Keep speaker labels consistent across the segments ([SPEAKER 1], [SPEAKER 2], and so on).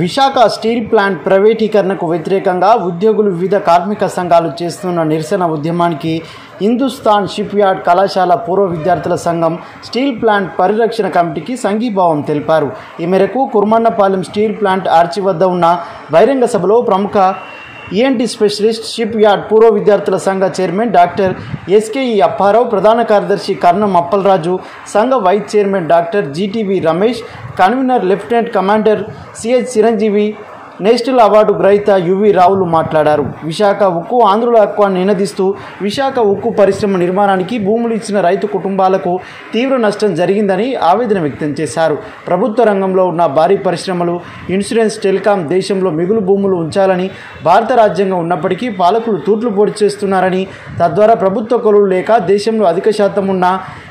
[SPEAKER 1] Visakha steel plant ప్రైవేటీకరణకు వ్యతిరేకంగా ఉద్యోగులు వివిధ కార్మిక సంఘాలు చేస్తున్న నిరసన ఉద్యమానికి హిందుస్థాన్ షిప్ యార్డ్ కళాశాల పూర్వ విద్యార్థుల సంఘం స్టీల్ ప్లాంట్ పరిరక్షణ కమిటీకి సంఘీభావం తెలిపారు. ఈ మేరకు కుర్మన్నపాలెం స్టీల్ ప్లాంట్ ఆర్చి వద్ద ఉన్న బహిరంగ సభలో ప్రముఖ ಇಎನ್ಟಿ ಸ್ಪೆಷಲಿಸ್ಟ್ ಶಿಪ್ ಯಾರ್ಡ್ ಪೂರ್ವ ವಿದ್ಯಾರ್ಥಿಗಳ ಸಂಘ chairman doctor S K E Apparao ಪ್ರಧಾನ ಕಾರ್ಯದರ್ಶಿ ಕರ್ಣಂ ಅಪ್ಪಲರಾಜು ಸಂಘ vice chairman doctor G T V Ramesh convener lieutenant commander C H Chiranjeevi national award గ్రహీత యువి రావులు మాట్లాడారు. విశాఖ ఉక్కు ఆంధ్రుల హక్కు అని నినదిస్తూ విశాఖ ఉక్కు పరిశ్రమ నిర్మాణానికి భూములు ఇచ్చిన రైతు కుటుంబాలకు తీవ్ర నష్టం జరిగిందని ఆవేదన వ్యక్తం చేశారు. ప్రభుత్వ రంగంలో ఉన్న భారీ పరిశ్రమలు ఇన్సూరెన్స్ టెలికాం దేశంలో మిగులు భూములు ఉంచాలని భారత రాజ్యాంగం ఉన్నప్పటికీ పాలకులు తూట్లు పొడి చేస్తున్నారని తద్వారా ప్రభుత్వ కొలువు లేక దేశంలో అధిక శాతం ఉన్న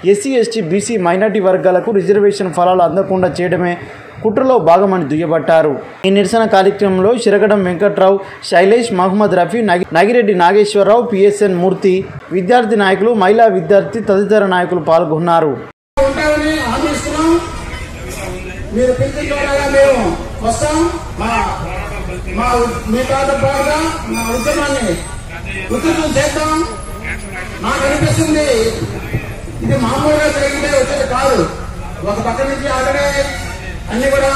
[SPEAKER 1] ఎస్సీ ఎస్టీ బీసీ మైనార్టీ వర్గాలకు రిజర్వేషన్ ఫలాలు అందకుండా చేయడమే కుట్రలో భాగమని దుయ్యబట్టారు. ఈ నిరసన కార్యక్రమంలో శిరగడం వెంకట్రావు శైలేష్ మహమ్మద్ రఫీ నగిరెడ్డి నాగేశ్వరరావు పిఎస్ఎన్ మూర్తి విద్యార్థి నాయకులు మహిళా విద్యార్థి తదితర నాయకులు పాల్గొన్నారు.
[SPEAKER 2] మీరు పిలిచిన మేము వస్తాం. మా మా మీ తాత పాటుగా మా ఉద్యమాన్ని ఉధృతం చేద్దాం నాకు అనిపిస్తుంది ఇది మామూలుగా జరిగితే వచ్చేది కాదు. ఒక పక్క నుంచి ఆల్రెడీ అన్ని కూడా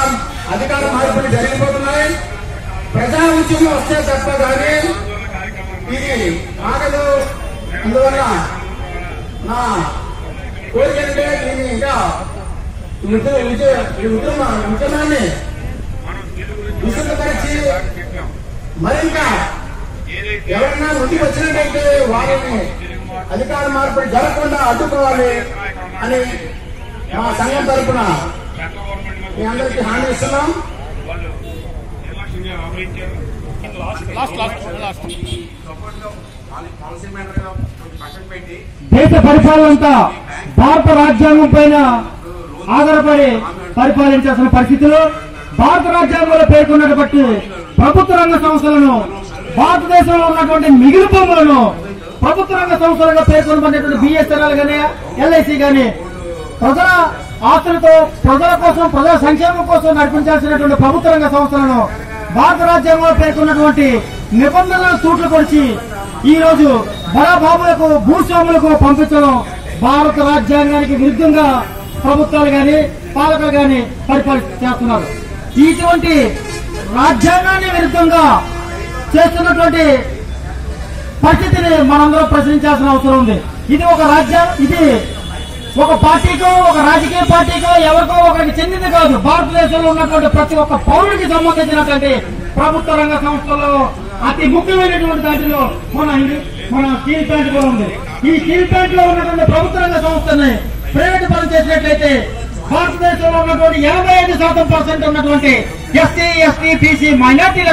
[SPEAKER 2] అధికార మార్పులు జరిగిపోతున్నాయి. ప్రజా ఉద్యమం వస్తే తప్ప కానీ ఇది ఆగదు. అందువల్ల నా కోరికంటే దీన్ని ఇంకా ఈ ఉద్యమ ఉద్యమాన్ని విస్తృతపరిచి మరింత ఎవరన్నా ముందుకు వచ్చినట్టయితే వారిని అధికార మార్పులు జరగకుండా అడ్డుకోవాలి అని మా సంఘం తరపున మీ అందరికీ హామీ ఇస్తున్నాం.
[SPEAKER 3] దేశ పరిపాలన అంతా భారత రాజ్యాంగం పైన ఆధారపడి పరిపాలించాల్సిన పరిస్థితులు భారత రాజ్యాంగంలో పేర్కొన్నటువంటి ప్రభుత్వ రంగ సంస్థలను భారతదేశంలో ఉన్నటువంటి మిగిలి భూములను ప్రభుత్వ రంగ సంస్థలుగా పేర్కొనబడినటువంటి బిఎస్ఎన్ఎల్ గానీ ఎల్ఐసి గానీ ప్రజల ఆస్తులతో ప్రజల కోసం ప్రజల సంక్షేమం కోసం నడిపించాల్సినటువంటి ప్రభుత్వ రంగ సంస్థలను భారత రాజ్యాంగంలో పేర్కొన్నటువంటి నిబంధనలను సూట్లు కొడిచి ఈ రోజు బడాబాబులకు భూస్వాములకు పంపించడం భారత రాజ్యాంగానికి విరుద్ధంగా ప్రభుత్వాలు గాని పాలకులు గాని పరిపాలన చేస్తున్నారు. ఇటువంటి రాజ్యాంగాన్ని విరుద్ధంగా చేస్తున్నటువంటి పరిస్థితిని మనందరం ప్రశ్నించాల్సిన అవసరం ఉంది. ఇది ఒక రాజ్యాంగం ఇది ఒక పార్టీకో ఒక రాజకీయ పార్టీకో ఎవరికో ఒకరికి చెందింది కాదు. భారతదేశంలో ఉన్నటువంటి ప్రతి ఒక్క పౌరుడికి సంబంధించినటువంటి ప్రభుత్వ రంగ సంస్థల్లో అతి ముఖ్యమైనటువంటి దాంట్లో మన మన స్టీల్ ప్లాంట్ కూడా ఉంది. ఈ స్టీల్ ప్లాంట్లో ఉన్నటువంటి ప్రభుత్వ రంగ సంస్థని ప్రైవేట్ పని చేసినట్లయితే భారతదేశంలో ఉన్నటువంటి యాభై ఐదు శాతం పర్సెంట్ ఉన్నటువంటి ఎస్సీ ఎస్టీ బీసీ మైనార్టీలకు